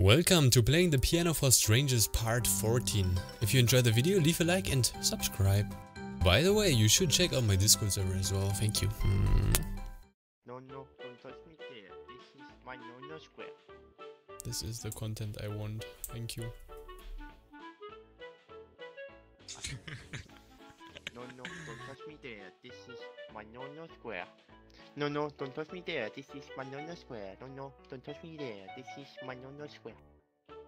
Welcome to Playing the Piano for Strangers Part 14. If you enjoyed the video, leave a like and subscribe. By the way, you should check out my Discord server as well, thank you. Hmm. No, no, don't touch me there. This is my no-no square. This is the content I want, thank you. No, no, don't touch me there. This is my no-no square. No, no, don't touch me there. This is my no-no square. No, no, don't touch me there. This is my no-no square.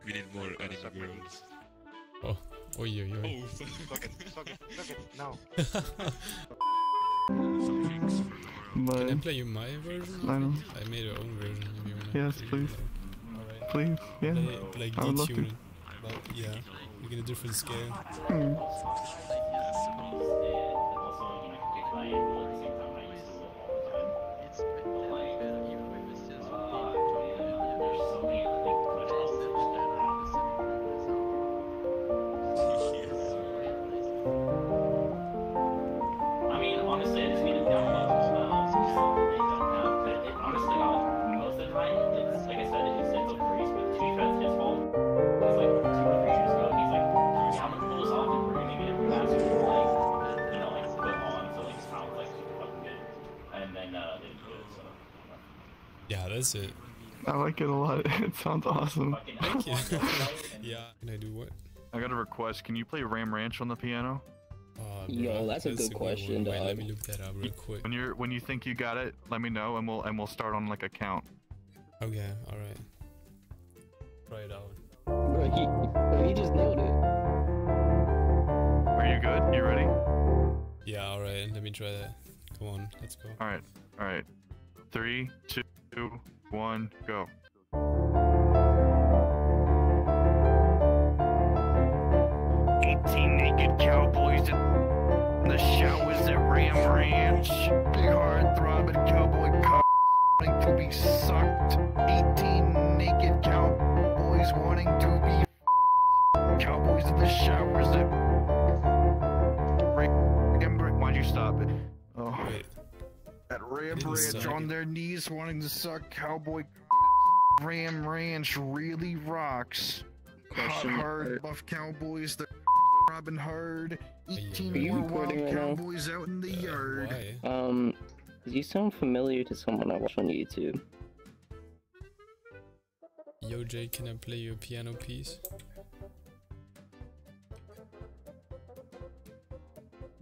We need more Gonna anime suck girls. Oh, oi oi oi. Oh, Suck it, suck it, suck it, now. Can I play you my version? I know. I made a own version if you wanna. Yes, play please. Alright. please, yeah. Play, like I would love to. detune it. But yeah, you get a different scale. Hmm. That's it. I like it a lot. It sounds awesome. Thank you. yeah. Can I do what? I got a request. Can you play Ram Ranch on the piano? Uh, Yo, bruh, that's a good one. question, Wait, let me look that up real quick. When you're when you think you got it, let me know and we'll and we'll start on like a count. Okay, alright. Try it out. Bro, he, bro, he just nailed it. Are you good? You ready? Yeah, alright, let me try that. Come on, let's go. All right. All right. Three, two, one, go. Eighteen naked cowboys in the showers at Ram Ranch. Big hard throbbing cowboy cock wanting to be sucked. Eighteen naked cowboys wanting to be cowboys in the showers at Ram Ranch. Why'd you stop it? Oh. Wait, At Ram Ranch on their knees wanting to suck cowboy Ram Ranch really rocks. Hot hard mark. buff cowboys that Robin Hard. Are 18 you more wild recording right now? cowboys out in the uh, yard. why? Um, you sound familiar to someone I watch on YouTube. Yo, Jay, can I play your piano piece?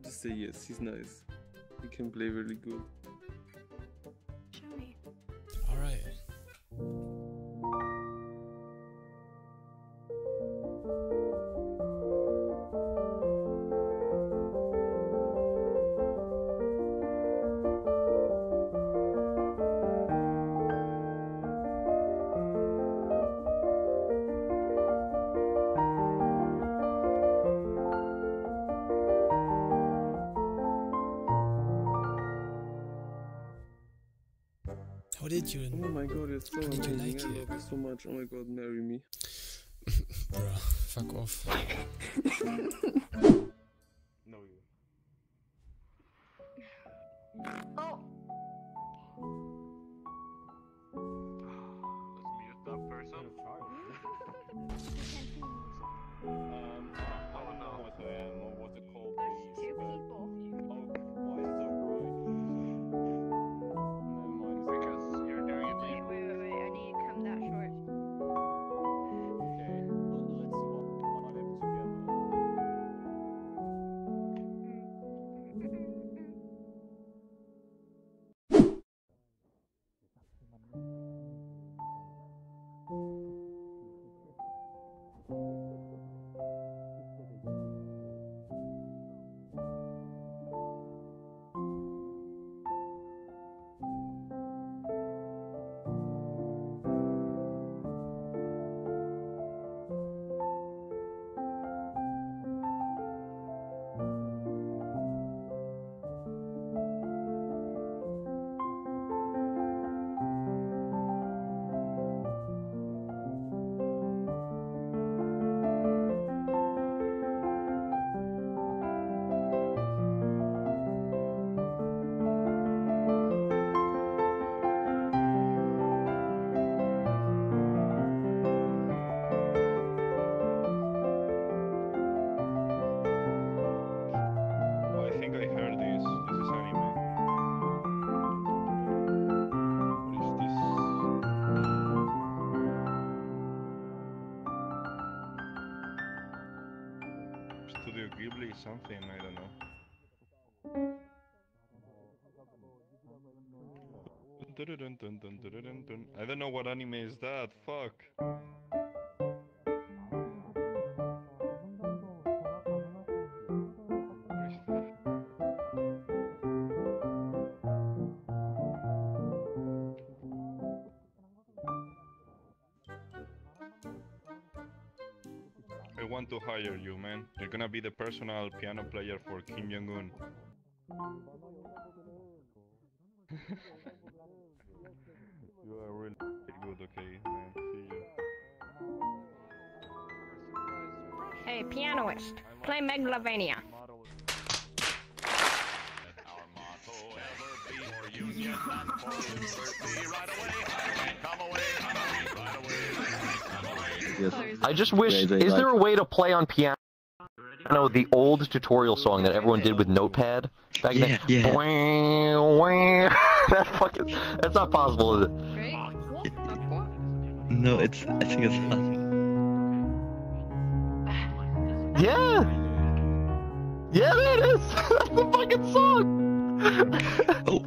Just say yes, he's nice. He can play really good. How did you? Oh my god, it's so Did you amazing. like I it? love you so much. Oh my god, marry me. Bruh, fuck off. I don't know what anime is that. Fuck. I want to hire you, man. You're gonna be the personal piano player for Kim Jong Un. you are really good, okay, man. See you. Hey, pianist, play Megalovania. I just wish. Is there a way to play on piano? I know the old tutorial song that everyone did with Notepad back Yeah, then. yeah. Wah, wah. That fucking. That's not possible, is it? Right? No, it's. I think it's not. Yeah. Yeah, there it is. That's the fucking song. Oh.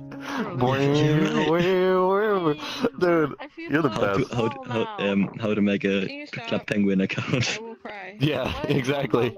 Wah, You're wah, wah. Dude, you're the How best. to how to, how, um how to make a, a Club Penguin account. Yeah, exactly.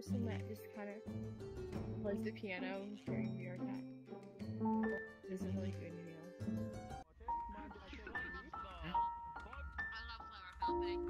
Person that just kind of plays the piano during VRChat? Isn't really good, you know. Ah,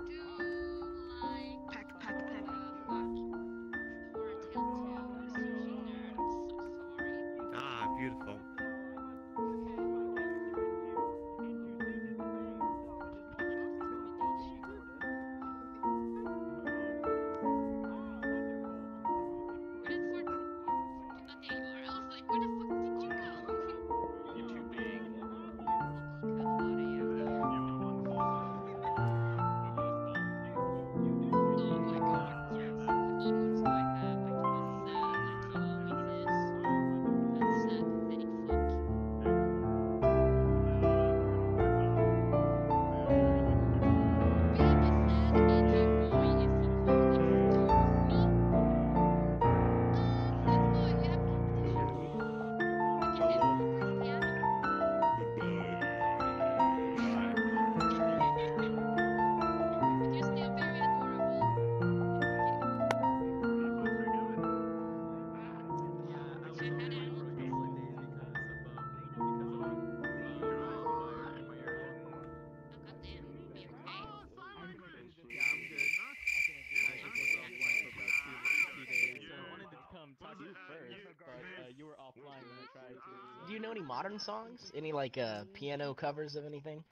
know any modern songs? Any like uh piano covers of anything?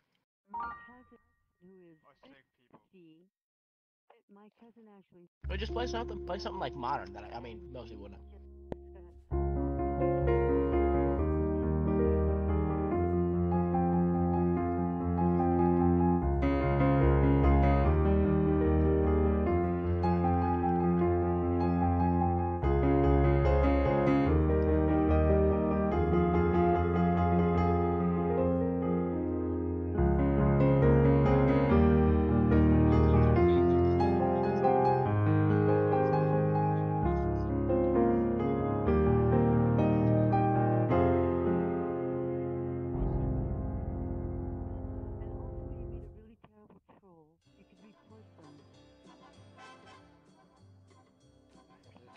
My cousin actually. Or just play something. Play something like modern that I, I mean most people wouldn't.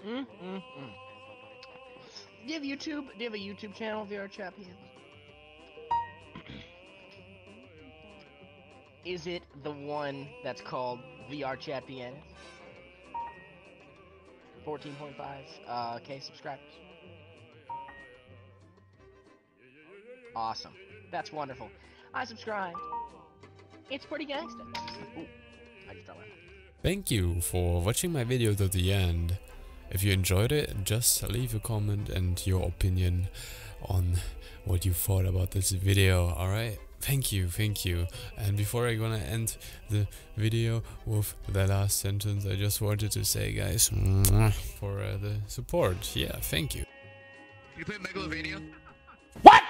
Mm, mm, mm. Do you have YouTube? Do you have a YouTube channel, VR Champion? Is it the one that's called VR Champion? 14.5 uh, K subscribers. Awesome. That's wonderful. I subscribed. It's pretty gangsta. Ooh, I just Thank you for watching my video to the end. If you enjoyed it, just leave a comment and your opinion on what you thought about this video, alright? Thank you, thank you. And before I gonna end the video with the last sentence, I just wanted to say guys, for uh, the support. Yeah, thank you. You play Megalovania? What?